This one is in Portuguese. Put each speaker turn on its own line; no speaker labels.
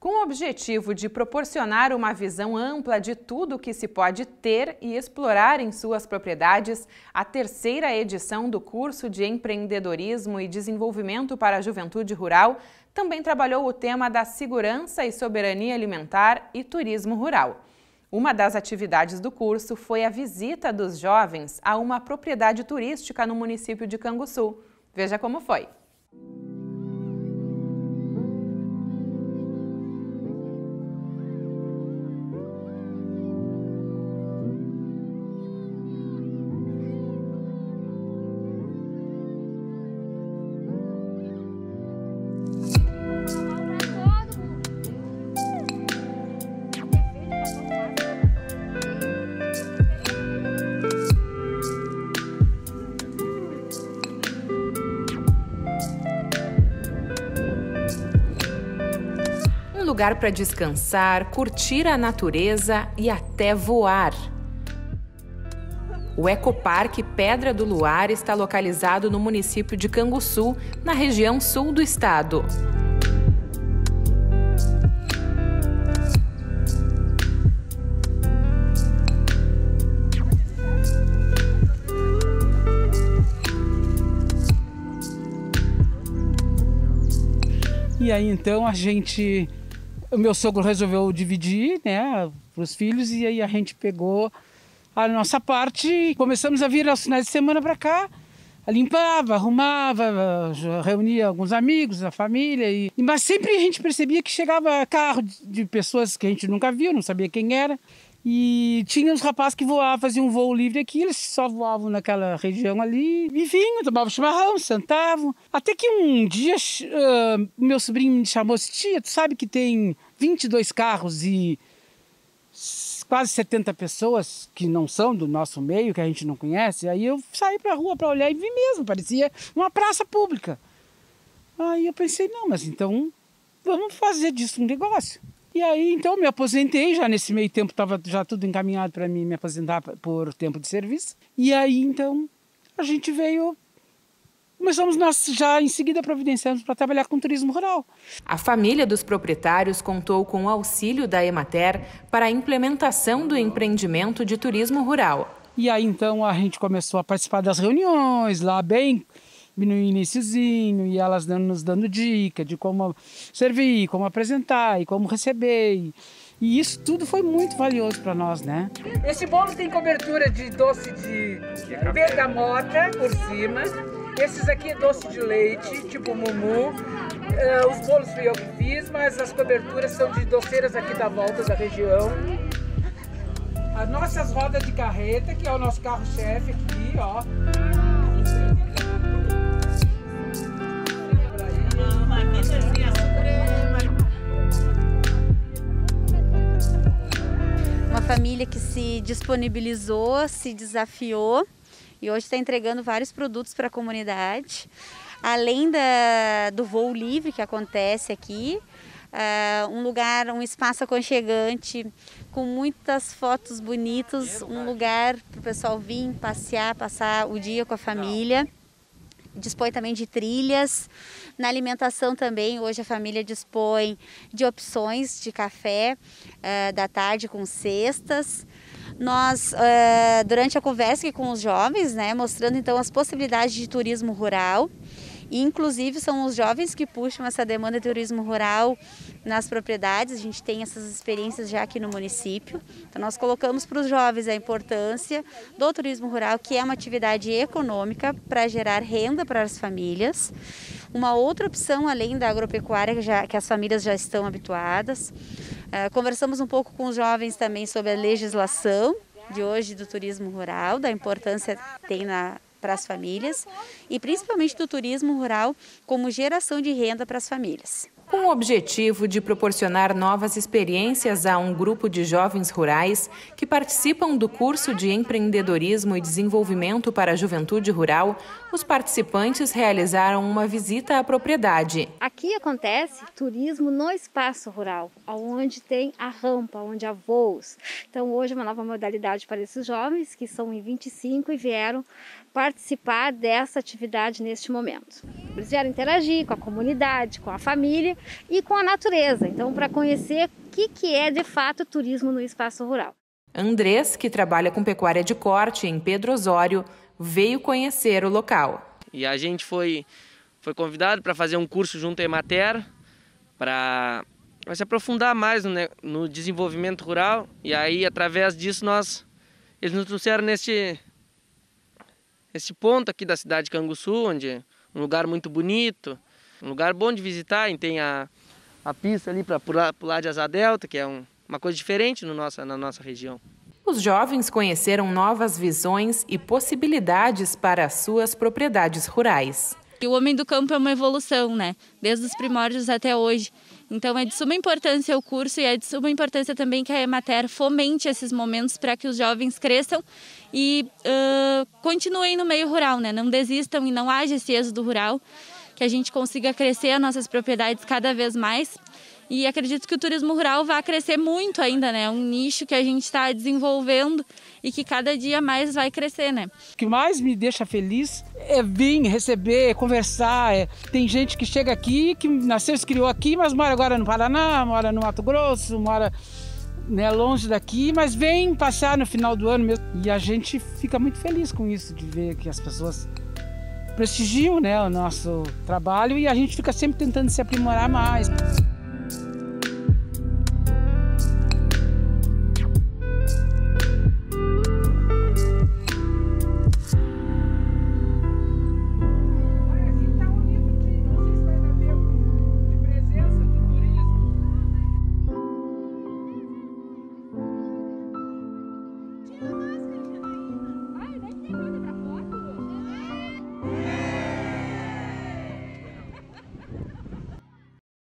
Com o objetivo de proporcionar uma visão ampla de tudo o que se pode ter e explorar em suas propriedades, a terceira edição do curso de Empreendedorismo e Desenvolvimento para a Juventude Rural também trabalhou o tema da segurança e soberania alimentar e turismo rural. Uma das atividades do curso foi a visita dos jovens a uma propriedade turística no município de Canguçu. Veja como foi. Lugar para descansar, curtir a natureza e até voar. O Ecoparque Pedra do Luar está localizado no município de Canguçu, na região sul do estado.
E aí então a gente o meu sogro resolveu dividir, né, para os filhos, e aí a gente pegou a nossa parte e começamos a vir aos finais de semana para cá. Limpava, arrumava, reunia alguns amigos, a família. E, mas sempre a gente percebia que chegava carro de pessoas que a gente nunca viu, não sabia quem era. E tinha uns rapazes que voavam, faziam um voo livre aqui, eles só voavam naquela região ali, e vinham, tomavam chimarrão, sentavam. Até que um dia uh, meu sobrinho me chamou assim, tia, tu sabe que tem 22 carros e quase 70 pessoas que não são do nosso meio, que a gente não conhece. Aí eu saí para a rua para olhar e vi mesmo, parecia uma praça pública. Aí eu pensei, não, mas então vamos fazer disso um negócio. E aí, então, me aposentei, já nesse meio tempo estava já tudo encaminhado para mim me aposentar por tempo de serviço. E aí, então, a gente veio começamos nós já em seguida providenciamos para trabalhar com turismo rural.
A família dos proprietários contou com o auxílio da Emater para a implementação do empreendimento de turismo rural.
E aí então a gente começou a participar das reuniões lá bem no iníciozinho e elas dando, nos dando dica de como servir, como apresentar e como receber. E, isso tudo foi muito valioso para nós, né? Esse bolo tem cobertura de doce de bergamota por cima. Esses aqui é doce de leite, tipo mumu. Uh, os bolos fui eu que fiz, mas as coberturas são de doceiras aqui da volta da região. As nossas rodas de carreta, que é o nosso carro-chefe aqui, ó.
Família que se disponibilizou, se desafiou e hoje está entregando vários produtos para a comunidade. Além da, do voo livre que acontece aqui, uh, um lugar, um espaço aconchegante, com muitas fotos bonitas, um lugar para o pessoal vir passear, passar o dia com a família dispõe também de trilhas. Na alimentação também, hoje a família dispõe de opções de café uh, da tarde com cestas. Nós, uh, durante a conversa com os jovens, né, mostrando então as possibilidades de turismo rural, e, inclusive, são os jovens que puxam essa demanda de turismo rural nas propriedades. A gente tem essas experiências já aqui no município. Então, nós colocamos para os jovens a importância do turismo rural, que é uma atividade econômica para gerar renda para as famílias. Uma outra opção, além da agropecuária, que, já, que as famílias já estão habituadas. Uh, conversamos um pouco com os jovens também sobre a legislação de hoje do turismo rural, da importância que tem na, para as famílias e principalmente do turismo rural como geração de renda para as famílias.
Com o objetivo de proporcionar novas experiências a um grupo de jovens rurais que participam do curso de empreendedorismo e desenvolvimento para a juventude rural, os participantes realizaram uma visita à propriedade.
Aqui acontece turismo no espaço rural, onde tem a rampa, onde há voos. Então hoje é uma nova modalidade para esses jovens que são em 25 e vieram participar dessa atividade neste momento. Eles vieram interagir com a comunidade, com a família e com a natureza. Então, para conhecer o que, que é de fato turismo no espaço rural.
Andrés, que trabalha com pecuária de corte em Pedro Osório, veio conhecer o local.
E a gente foi, foi convidado para fazer um curso junto à Emater, para se aprofundar mais no, no, desenvolvimento rural. E aí, através disso, nós eles nos trouxeram neste, neste ponto aqui da cidade de Canguçu, onde é um lugar muito bonito, um lugar bom de visitar. E tem a, a pista ali para pular, pular de asa delta, que é um, uma coisa diferente no nossa, na nossa região.
Os jovens conheceram novas visões e possibilidades para suas propriedades rurais.
O homem do campo é uma evolução, né? Desde os primórdios até hoje. Então é de suma importância o curso e é de suma importância também que a Emater fomente esses momentos para que os jovens cresçam e uh, continuem no meio rural, né? Não desistam e não haja esse êxodo rural, que a gente consiga crescer as nossas propriedades cada vez mais e acredito que o turismo rural vai crescer muito ainda, né? É um nicho que a gente está desenvolvendo e que cada dia mais vai crescer, né?
O que mais me deixa feliz é vir, receber, conversar. É... Tem gente que chega aqui, que nasceu e se criou aqui, mas mora agora no Paraná, mora no Mato Grosso, mora né, longe daqui, mas vem passar no final do ano mesmo. E a gente fica muito feliz com isso, de ver que as pessoas prestigiam né, o nosso trabalho e a gente fica sempre tentando se aprimorar mais.